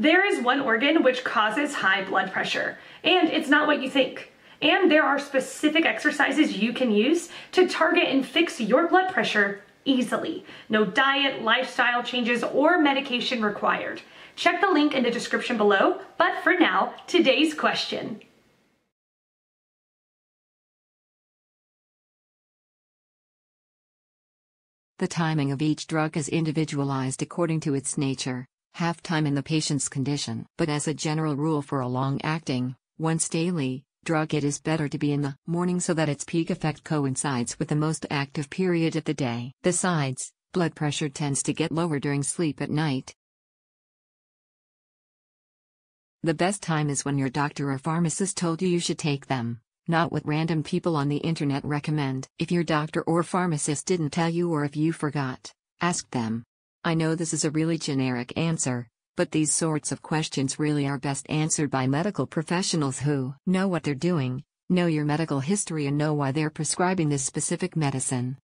There is one organ which causes high blood pressure, and it's not what you think. And there are specific exercises you can use to target and fix your blood pressure easily. No diet, lifestyle changes, or medication required. Check the link in the description below, but for now, today's question. The timing of each drug is individualized according to its nature, half time in the patient's condition. But as a general rule for a long-acting, once daily, drug it is better to be in the morning so that its peak effect coincides with the most active period of the day. Besides, blood pressure tends to get lower during sleep at night. The best time is when your doctor or pharmacist told you you should take them, not what random people on the internet recommend. If your doctor or pharmacist didn't tell you or if you forgot, ask them. I know this is a really generic answer, but these sorts of questions really are best answered by medical professionals who know what they're doing, know your medical history, and know why they're prescribing this specific medicine.